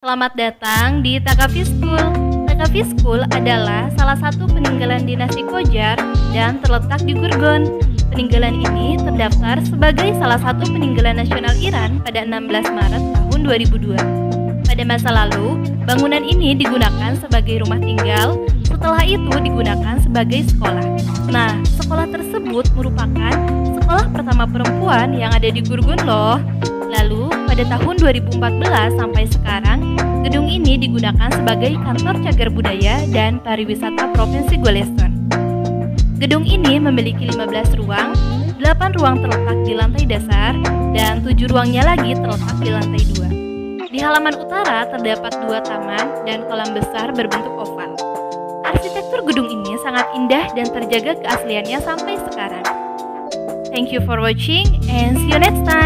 Selamat datang di Takafi School. Takafi School adalah salah satu peninggalan dinasti Qajar dan terletak di Gurgon. Peninggalan ini terdaftar sebagai salah satu peninggalan nasional Iran pada 16 Maret tahun 2002. Pada masa lalu, bangunan ini digunakan sebagai rumah tinggal, setelah itu digunakan sebagai sekolah. Nah, sekolah tersebut merupakan sekolah pertama perempuan yang ada di Gurgun loh. Lalu, pada tahun 2014 sampai sekarang, gedung ini digunakan sebagai kantor cagar budaya dan pariwisata Provinsi Goleston. Gedung ini memiliki 15 ruang, 8 ruang terletak di lantai dasar, dan 7 ruangnya lagi terletak di lantai 2. Di halaman utara terdapat dua taman dan kolam besar berbentuk oval. Arsitektur gedung ini sangat indah dan terjaga keasliannya sampai sekarang. Thank you for watching and see you next time.